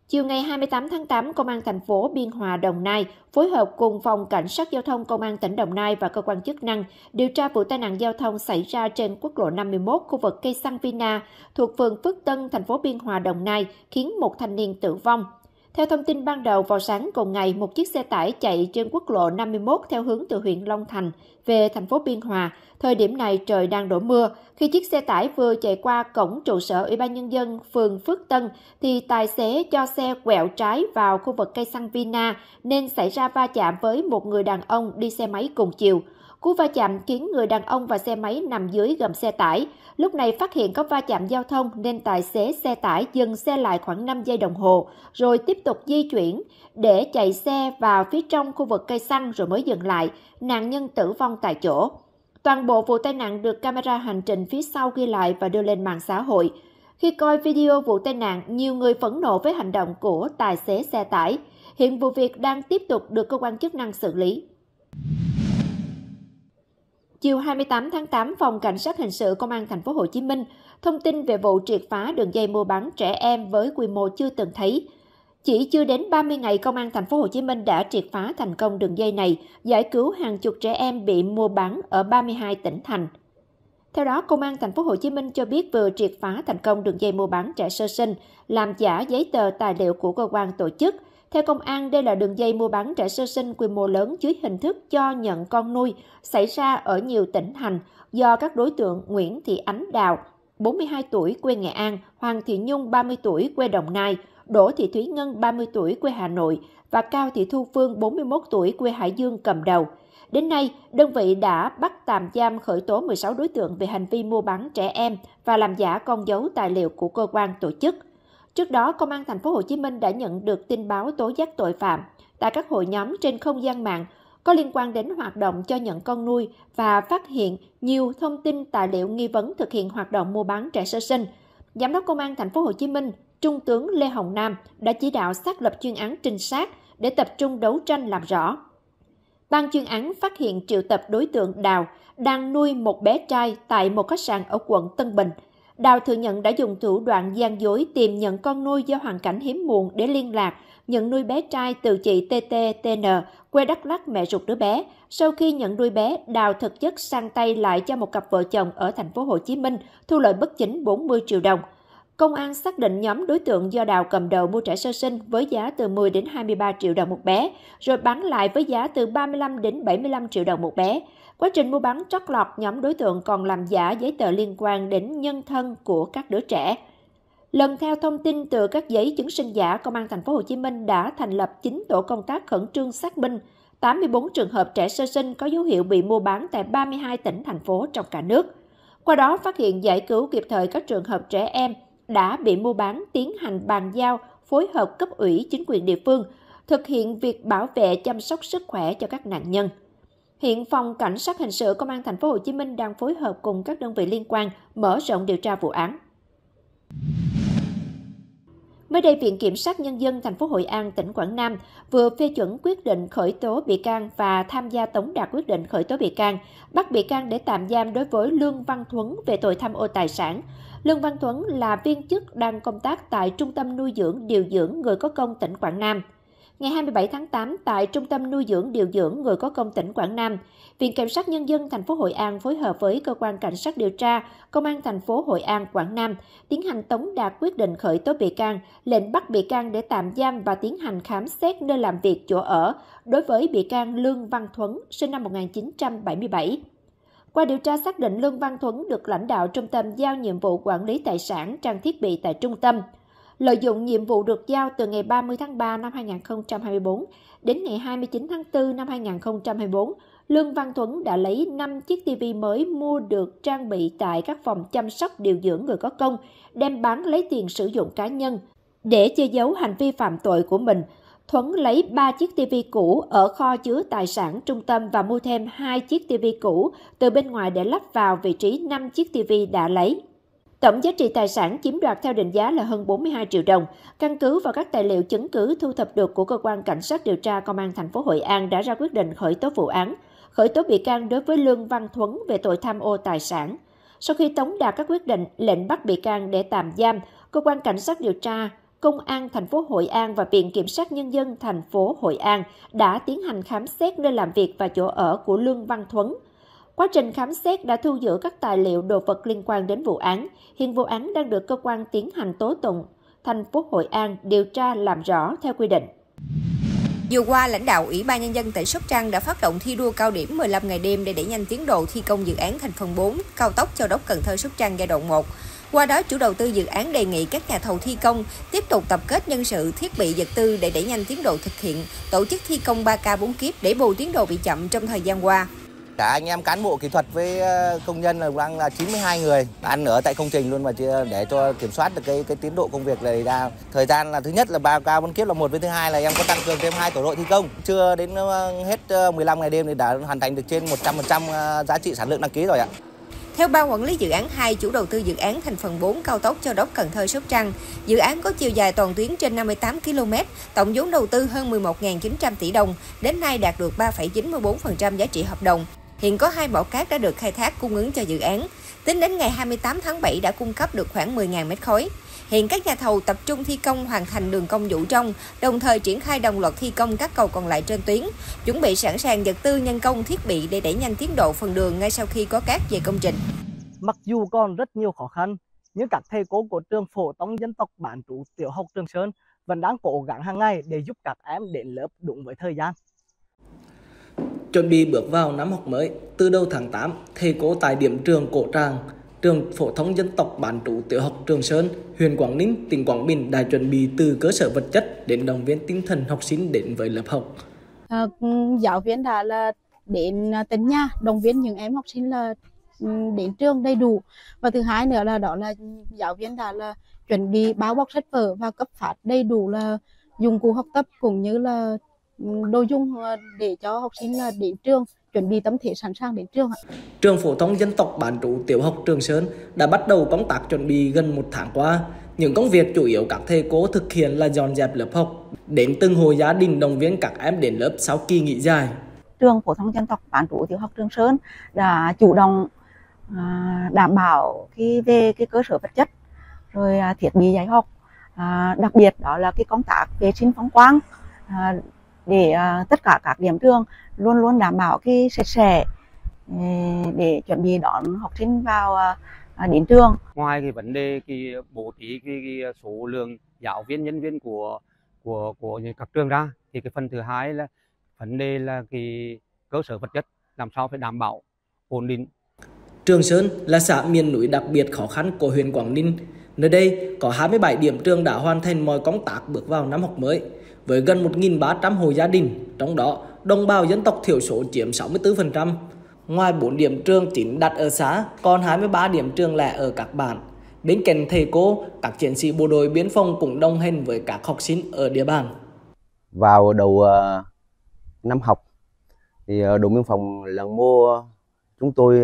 Chiều ngày 28 tháng 8, Công an thành phố Biên Hòa, Đồng Nai phối hợp cùng Phòng Cảnh sát Giao thông Công an tỉnh Đồng Nai và cơ quan chức năng điều tra vụ tai nạn giao thông xảy ra trên quốc lộ 51 khu vực cây xăng Vina thuộc phường Phước Tân, thành phố Biên Hòa, Đồng Nai khiến một thanh niên tử vong. Theo thông tin ban đầu, vào sáng cùng ngày, một chiếc xe tải chạy trên quốc lộ 51 theo hướng từ huyện Long Thành về thành phố Biên Hòa. Thời điểm này trời đang đổ mưa. Khi chiếc xe tải vừa chạy qua cổng trụ sở Ủy ban Nhân dân phường Phước Tân, thì tài xế cho xe quẹo trái vào khu vực cây xăng Vina nên xảy ra va chạm với một người đàn ông đi xe máy cùng chiều. Cú va chạm khiến người đàn ông và xe máy nằm dưới gầm xe tải. Lúc này phát hiện có va chạm giao thông nên tài xế xe tải dừng xe lại khoảng 5 giây đồng hồ, rồi tiếp tục di chuyển để chạy xe vào phía trong khu vực cây xăng rồi mới dừng lại. Nạn nhân tử vong tại chỗ. Toàn bộ vụ tai nạn được camera hành trình phía sau ghi lại và đưa lên mạng xã hội. Khi coi video vụ tai nạn, nhiều người phẫn nộ với hành động của tài xế xe tải. Hiện vụ việc đang tiếp tục được cơ quan chức năng xử lý. Chiều 28 tháng 8, Phòng Cảnh sát Hình sự Công an Thành phố Hồ Chí Minh thông tin về vụ triệt phá đường dây mua bán trẻ em với quy mô chưa từng thấy. Chỉ chưa đến 30 ngày, Công an Thành phố Hồ Chí Minh đã triệt phá thành công đường dây này, giải cứu hàng chục trẻ em bị mua bán ở 32 tỉnh thành. Theo đó, Công an Thành phố Hồ Chí Minh cho biết vừa triệt phá thành công đường dây mua bán trẻ sơ sinh, làm giả giấy tờ tài liệu của cơ quan tổ chức. Theo công an, đây là đường dây mua bán trẻ sơ sinh quy mô lớn dưới hình thức cho nhận con nuôi xảy ra ở nhiều tỉnh thành do các đối tượng Nguyễn Thị Ánh Đào, 42 tuổi quê Nghệ An, Hoàng Thị Nhung 30 tuổi quê Đồng Nai, Đỗ Thị Thúy Ngân 30 tuổi quê Hà Nội và Cao Thị Thu Phương 41 tuổi quê Hải Dương cầm đầu. Đến nay, đơn vị đã bắt tạm giam khởi tố 16 đối tượng về hành vi mua bán trẻ em và làm giả con dấu tài liệu của cơ quan tổ chức. Trước đó, Công an thành phố Hồ Chí Minh đã nhận được tin báo tố giác tội phạm tại các hội nhóm trên không gian mạng có liên quan đến hoạt động cho nhận con nuôi và phát hiện nhiều thông tin tài liệu nghi vấn thực hiện hoạt động mua bán trẻ sơ sinh. Giám đốc Công an thành phố Hồ Chí Minh, Trung tướng Lê Hồng Nam đã chỉ đạo xác lập chuyên án trinh sát để tập trung đấu tranh làm rõ. Ban chuyên án phát hiện triệu tập đối tượng Đào đang nuôi một bé trai tại một khách sạn ở quận Tân Bình. Đào thừa nhận đã dùng thủ đoạn gian dối tìm nhận con nuôi do hoàn cảnh hiếm muộn để liên lạc, nhận nuôi bé trai từ chị TTTN, quê Đắk Lắk mẹ ruột đứa bé. Sau khi nhận nuôi bé, Đào thực chất sang tay lại cho một cặp vợ chồng ở thành phố Hồ Chí Minh, thu lợi bất chính 40 triệu đồng. Công an xác định nhóm đối tượng do Đào cầm đầu mua trẻ sơ sinh với giá từ 10 đến 23 triệu đồng một bé, rồi bán lại với giá từ 35 đến 75 triệu đồng một bé. Quá trình mua bán trót lọt, nhóm đối tượng còn làm giả giấy tờ liên quan đến nhân thân của các đứa trẻ. Lần theo thông tin từ các giấy chứng sinh giả, Công an thành phố Hồ Chí Minh đã thành lập 9 tổ công tác khẩn trương xác minh 84 trường hợp trẻ sơ sinh có dấu hiệu bị mua bán tại 32 tỉnh thành phố trong cả nước. Qua đó phát hiện giải cứu kịp thời các trường hợp trẻ em đã bị mua bán tiến hành bàn giao, phối hợp cấp ủy chính quyền địa phương, thực hiện việc bảo vệ chăm sóc sức khỏe cho các nạn nhân. Hiện phòng cảnh sát hình sự công an thành phố Hồ Chí Minh đang phối hợp cùng các đơn vị liên quan mở rộng điều tra vụ án. Mới đây, Viện Kiểm sát Nhân dân thành phố Hội An, tỉnh Quảng Nam vừa phê chuẩn quyết định khởi tố bị can và tham gia tống đạt quyết định khởi tố bị can, bắt bị can để tạm giam đối với Lương Văn Thuấn về tội tham ô tài sản. Lương Văn Thuấn là viên chức đang công tác tại Trung tâm nuôi dưỡng điều dưỡng người có công tỉnh Quảng Nam. Ngày 27 tháng 8, tại Trung tâm nuôi dưỡng điều dưỡng người có công tỉnh Quảng Nam, Viện Kiểm sát Nhân dân thành phố Hội An phối hợp với Cơ quan Cảnh sát điều tra Công an thành phố Hội An, Quảng Nam tiến hành tống đạt quyết định khởi tố bị can, lệnh bắt bị can để tạm giam và tiến hành khám xét nơi làm việc chỗ ở đối với bị can Lương Văn Thuấn, sinh năm 1977. Qua điều tra xác định Lương Văn Thuấn được lãnh đạo trung tâm giao nhiệm vụ quản lý tài sản trang thiết bị tại trung tâm. Lợi dụng nhiệm vụ được giao từ ngày 30 tháng 3 năm 2024 đến ngày 29 tháng 4 năm 2024, Lương Văn Thuấn đã lấy 5 chiếc TV mới mua được trang bị tại các phòng chăm sóc điều dưỡng người có công, đem bán lấy tiền sử dụng cá nhân. Để che giấu hành vi phạm tội của mình, Thuấn lấy 3 chiếc TV cũ ở kho chứa tài sản trung tâm và mua thêm 2 chiếc TV cũ từ bên ngoài để lắp vào vị trí 5 chiếc TV đã lấy. Tổng giá trị tài sản chiếm đoạt theo định giá là hơn 42 triệu đồng. Căn cứ vào các tài liệu chứng cứ thu thập được của cơ quan cảnh sát điều tra công an thành phố Hội An đã ra quyết định khởi tố vụ án, khởi tố bị can đối với Lương Văn Thuấn về tội tham ô tài sản. Sau khi tống đạt các quyết định lệnh bắt bị can để tạm giam, cơ quan cảnh sát điều tra Công an thành phố Hội An và Viện Kiểm sát Nhân dân thành phố Hội An đã tiến hành khám xét nơi làm việc và chỗ ở của Lương Văn Thuấn. Quá trình khám xét đã thu giữ các tài liệu đồ vật liên quan đến vụ án. Hiện vụ án đang được cơ quan tiến hành tố tụng thành phố Hội An điều tra làm rõ theo quy định. Vừa qua, lãnh đạo Ủy ban Nhân dân tỉnh Sóc Trăng đã phát động thi đua cao điểm 15 ngày đêm để đẩy nhanh tiến độ thi công dự án thành phần 4 cao tốc Châu Đốc Cần Thơ Sóc Trăng giai đoạn 1. Qua đó, chủ đầu tư dự án đề nghị các nhà thầu thi công tiếp tục tập kết nhân sự, thiết bị vật tư để đẩy nhanh tiến độ thực hiện, tổ chức thi công 3K 4 kiếp để bù tiến độ bị chậm trong thời gian qua. Cả anh em cán bộ kỹ thuật với ờ, công nhân là đang là 92 người ăn ở tại công trình luôn mà để cho kiểm soát được cái cái tiến độ công việc này ra. Thời gian là thứ nhất là 3 ca bốn kiếp là một với thứ hai là em có tăng cường thêm hai tổ đội thi công. Chưa đến ờ, hết ờ, 15 ngày đêm thì đã hoàn thành được trên 100% giá trị sản lượng đăng ký rồi ạ. Theo ban quản lý dự án 2, chủ đầu tư dự án thành phần 4 cao tốc Châu Đốc Cần Thơ Sóc Trăng, dự án có chiều dài toàn tuyến trên 58 km, tổng vốn đầu tư hơn 11.900 tỷ đồng, đến nay đạt được 3,94% giá trị hợp đồng. Hiện có hai mỏ cát đã được khai thác cung ứng cho dự án. Tính đến ngày 28 tháng 7 đã cung cấp được khoảng 10.000 mét khối. Hiện các nhà thầu tập trung thi công hoàn thành đường công vụ trong, đồng thời triển khai đồng loạt thi công các cầu còn lại trên tuyến, chuẩn bị sẵn sàng vật tư nhân công thiết bị để đẩy nhanh tiến độ phần đường ngay sau khi có cát về công trình. Mặc dù còn rất nhiều khó khăn, nhưng các thầy cô của trường phổ thông dân tộc bản trú tiểu học Trường Sơn vẫn đang cố gắng hàng ngày để giúp các em đến lớp đúng với thời gian. Chuẩn bị bước vào năm học mới, từ đầu tháng 8, thầy cô tại điểm trường Cổ Tràng, trường phổ thông dân tộc bán trú tiểu học Trường Sơn, huyện Quảng Ninh, tỉnh Quảng Bình đã chuẩn bị từ cơ sở vật chất đến động viên tinh thần học sinh đến với lớp học. À, ừ, giáo viên đã là đến à, tận nhà động viên những em học sinh là ừ, đến trường đầy đủ và thứ hai nữa là đó là giáo viên đã là chuẩn bị báo bọc sách vở và cấp phát đầy đủ là dụng cụ học tập cũng như là đồ dùng để cho học sinh là đến trường chuẩn bị tâm thế sẵn sàng đến trường. Trường phổ thông dân tộc bán trú tiểu học Trường Sơn đã bắt đầu công tác chuẩn bị gần một tháng qua. Những công việc chủ yếu các thầy cô thực hiện là dọn dẹp lớp học, đến từng hộ gia đình động viên các em đến lớp sau kỳ nghỉ dài. Trường phổ thông dân tộc bán trú tiểu học Trường Sơn đã chủ động đảm bảo khi về cái cơ sở vật chất rồi thiết bị dạy học đặc biệt đó là cái công tác vệ sinh phóng quang để tất cả các điểm trường luôn luôn đảm bảo cái sạch sẽ để chuẩn bị đón học sinh vào đến trường. Ngoài cái vấn đề cái bố trí cái, cái số lượng giáo viên nhân viên của của của các trường ra thì cái phần thứ hai là vấn đề là cái cơ sở vật chất làm sao phải đảm bảo ổn định Trường Sơn là xã miền núi đặc biệt khó khăn của huyện Quảng Ninh. Nơi đây có 27 điểm trường đã hoàn thành mọi công tác bước vào năm học mới, với gần 1.300 hộ gia đình, trong đó đồng bào dân tộc thiểu số chiếm 64%. Ngoài 4 điểm trường chính đặt ở xã, còn 23 điểm trường lẻ ở các bản. Bên cạnh thầy cô, các chiến sĩ bộ đội biên phòng cũng đồng hành với các học sinh ở địa bàn. Vào đầu ờ, năm học, thì ờ, đồn biên phòng Làng Mô chúng tôi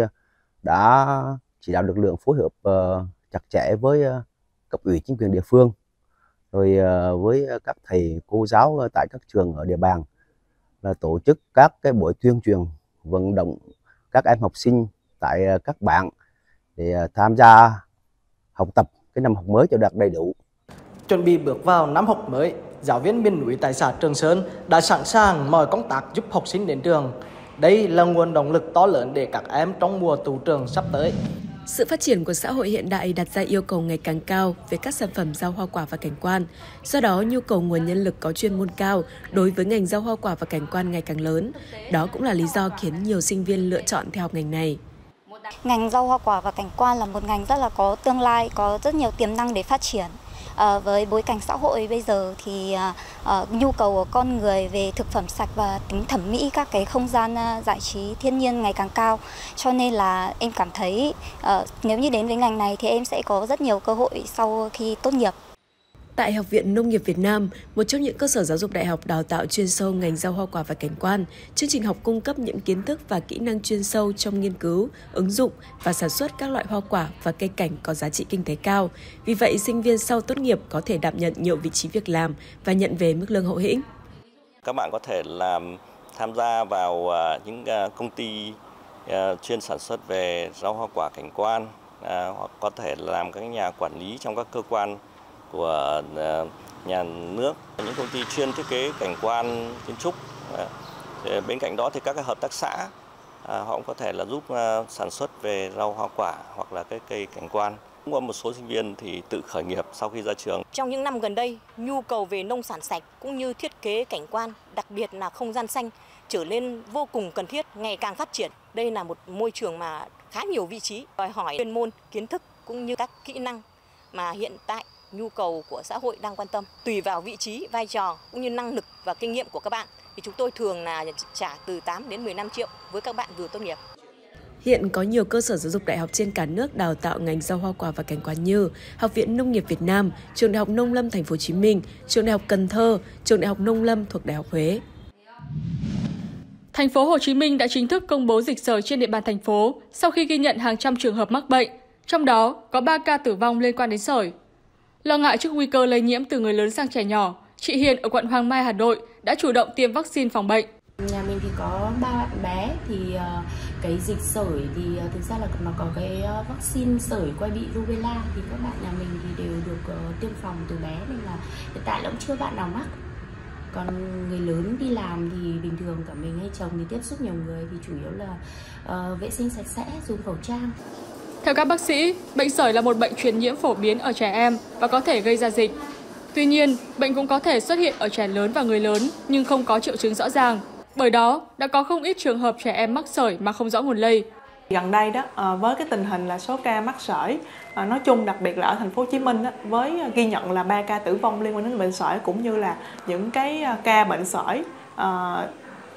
đã chỉ đạo lực lượng phối hợp ờ, chặt chẽ với cấp ủy chính quyền địa phương rồi ờ, với các thầy cô giáo tại các trường ở địa bàn là tổ chức các cái buổi tuyên truyền vận động các em học sinh tại ờ, các bạn để ờ, tham gia học tập cái năm học mới cho đạt đầy đủ. Chuẩn bị bước vào năm học mới, giáo viên miền núi tại xã Trường Sơn đã sẵn sàng mọi công tác giúp học sinh đến trường. Đây là nguồn động lực to lớn để các em trong mùa tụ trường sắp tới. Sự phát triển của xã hội hiện đại đặt ra yêu cầu ngày càng cao về các sản phẩm rau hoa quả và cảnh quan. Do đó, nhu cầu nguồn nhân lực có chuyên môn cao đối với ngành rau hoa quả và cảnh quan ngày càng lớn. Đó cũng là lý do khiến nhiều sinh viên lựa chọn theo học ngành này. Ngành rau hoa quả và cảnh quan là một ngành rất là có tương lai, có rất nhiều tiềm năng để phát triển. À, với bối cảnh xã hội bây giờ thì à, nhu cầu của con người về thực phẩm sạch và tính thẩm mỹ các cái không gian à, giải trí thiên nhiên ngày càng cao. Cho nên là em cảm thấy à, nếu như đến với ngành này thì em sẽ có rất nhiều cơ hội sau khi tốt nghiệp. Tại Học viện Nông nghiệp Việt Nam, một trong những cơ sở giáo dục đại học đào tạo chuyên sâu ngành rau hoa quả và cảnh quan, chương trình học cung cấp những kiến thức và kỹ năng chuyên sâu trong nghiên cứu, ứng dụng và sản xuất các loại hoa quả và cây cảnh có giá trị kinh tế cao. Vì vậy, sinh viên sau tốt nghiệp có thể đảm nhận nhiều vị trí việc làm và nhận về mức lương hậu hĩnh. Các bạn có thể làm tham gia vào à, những à, công ty à, chuyên sản xuất về rau hoa quả cảnh quan hoặc có thể làm các nhà quản lý trong các cơ quan của à, nhà nước, những công ty chuyên thiết kế cảnh quan kiến trúc. Bên cạnh đó thì các cái hợp tác xã à, họ cũng có thể là giúp à, sản xuất về rau hoa quả hoặc là cái cây cảnh quan. Cũng có một số sinh viên thì tự khởi nghiệp sau khi ra trường. Trong những năm gần đây, nhu cầu về nông sản sạch cũng như thiết kế cảnh quan, đặc biệt là không gian xanh trở nên vô cùng cần thiết, ngày càng phát triển. Đây là một môi trường mà khá nhiều vị trí đòi hỏi chuyên môn, kiến thức cũng như các kỹ năng mà hiện tại nhu cầu của xã hội đang quan tâm. Tùy vào vị trí, vai trò cũng như năng lực và kinh nghiệm của các bạn thì chúng tôi thường là trả từ 8 đến 15 triệu với các bạn vừa tốt nghiệp. Hiện có nhiều cơ sở giáo dục đại học trên cả nước đào tạo ngành rau hoa quả và cảnh quan như Học viện Nông nghiệp Việt Nam, Trường Đại học Nông lâm Thành phố Hồ Chí Minh, Trường Đại học Cần Thơ, Trường Đại học Nông lâm thuộc Đại học Huế. Thành phố Hồ Chí Minh đã chính thức công bố dịch sởi trên địa bàn thành phố sau khi ghi nhận hàng trăm trường hợp mắc bệnh, trong đó có 3 ca tử vong liên quan đến sởi. Lo ngại trước nguy cơ lây nhiễm từ người lớn sang trẻ nhỏ, chị Hiền ở quận Hoàng Mai, Hà Nội đã chủ động tiêm vaccine phòng bệnh. Nhà mình thì có ba bạn bé thì ờ, cái dịch sởi thì ờ, thực ra là nó có cái ờ, vaccine sởi quai bị rubella thì các bạn nhà mình thì đều được tiêm phòng từ bé nên là hiện tại cũng chưa bạn nào mắc còn người lớn đi làm thì bình thường cả mình hay chồng thì tiếp xúc nhiều người thì chủ yếu là uh, vệ sinh sạch sẽ dùng khẩu trang theo các bác sĩ, bệnh sởi là một bệnh truyền nhiễm phổ biến ở trẻ em và có thể gây ra dịch. Tuy nhiên, bệnh cũng có thể xuất hiện ở trẻ lớn và người lớn nhưng không có triệu chứng rõ ràng. Bởi đó, đã có không ít trường hợp trẻ em mắc sởi mà không rõ nguồn lây. Gần đây đó, ờ, với cái tình hình là số ca mắc sởi ờ, nói chung đặc biệt là ở thành phố Hồ Chí Minh đó, với ờ, ghi nhận là 3 ca tử vong liên quan đến bệnh sởi cũng như là những cái ca bệnh sởi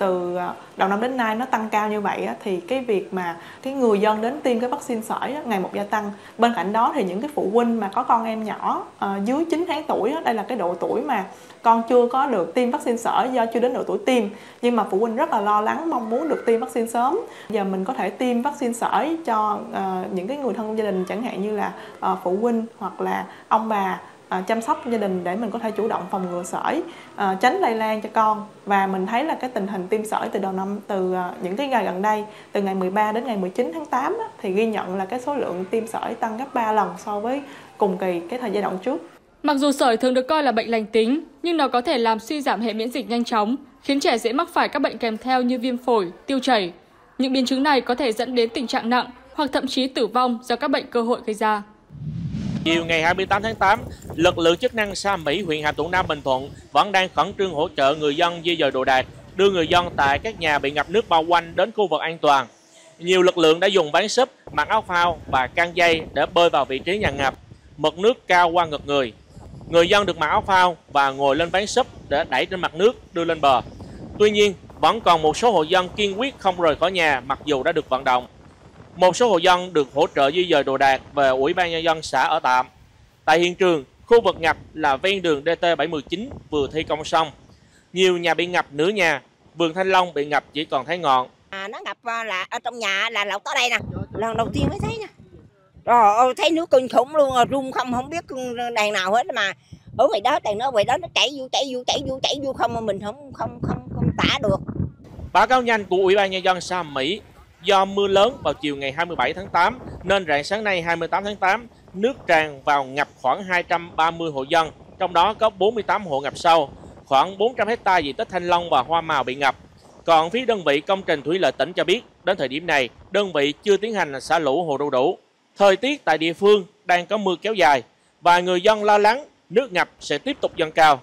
từ à, đầu năm đến nay nó tăng cao như vậy thì cái việc mà cái người dân đến tiêm cái vaccine sởi ngày một gia tăng. Bên cạnh đó thì những cái phụ huynh mà có con em nhỏ à, dưới 9 tháng tuổi đây là cái độ tuổi mà con chưa có được tiêm vaccine sởi do chưa đến độ tuổi tiêm. Nhưng mà phụ huynh rất là lo lắng mong muốn được tiêm vaccine sớm. Giờ mình có thể tiêm vaccine sởi cho uh, những cái người thân gia đình chẳng hạn như là uh, phụ huynh hoặc là ông bà. À, chăm sóc gia đình để mình có thể chủ động phòng ngừa sởi à, tránh lây lan cho con và mình thấy là cái tình hình tiêm sởi từ đầu năm từ à, những cái ngày gần đây từ ngày 13 đến ngày 19 tháng 8 á, thì ghi nhận là cái số lượng tiêm sởi tăng gấp 3 lần so với cùng kỳ cái thời giai đoạn trước. Mặc dù sởi thường được coi là bệnh lành tính, nhưng nó có thể làm suy giảm hệ miễn dịch nhanh chóng, khiến trẻ dễ mắc phải các bệnh kèm theo như viêm phổi, tiêu chảy. Những biến chứng này có thể dẫn đến tình trạng nặng hoặc thậm chí tử vong do các bệnh cơ hội gây ra. Chiều ngày 28 tháng 8, lực lượng chức năng xã Mỹ, huyện Hàm Thuận Nam, Bình Thuận vẫn đang khẩn trương hỗ trợ người dân di dời đồ đạc, đưa người dân tại các nhà bị ngập nước bao quanh đến khu vực an toàn. Nhiều lực lượng đã dùng ván sấp, mặc áo phao và can dây để bơi vào vị trí nhà ngập, mực nước cao qua ngực người. Người dân được mặc áo phao và ngồi lên ván sấp để đẩy trên mặt nước đưa lên bờ. Tuy nhiên, vẫn còn một số hộ dân kiên quyết không rời khỏi nhà mặc dù đã được vận động. Một số hộ dân được hỗ trợ di dời đồ đạc về Ủy ban Nhân dân xã ở tạm. Tại hiện trường, khu vực ngập là ven đường DT719 vừa thi công xong. Nhiều nhà bị ngập nửa nhà, vườn Thanh Long bị ngập chỉ còn thấy ngọn. À, nó ngập à, là ở trong nhà là lột tới đây nè, lần đầu tiên mới thấy nè. Rồi thấy nước kinh khủng luôn, rung không không biết đàn nào hết mà ở ngoài đó đàn nó ngoài đó nó chảy vô chảy vô chảy vô chảy vô không mà mình không không không không tả được. Báo cáo nhanh của Ủy ban nhân dân xã Mỹ Do mưa lớn vào chiều ngày 27 tháng 8 nên rạng sáng nay 28 tháng 8, nước tràn vào ngập khoảng 230 hộ dân, trong đó có 48 hộ ngập sâu, khoảng 400 hecta diện tích thanh long và hoa màu bị ngập. Còn phía đơn vị công trình thủy lợi tỉnh cho biết, đến thời điểm này, đơn vị chưa tiến hành xả lũ hồ đu đủ. Thời tiết tại địa phương đang có mưa kéo dài và người dân lo lắng nước ngập sẽ tiếp tục dâng cao.